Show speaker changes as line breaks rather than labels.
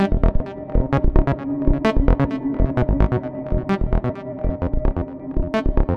you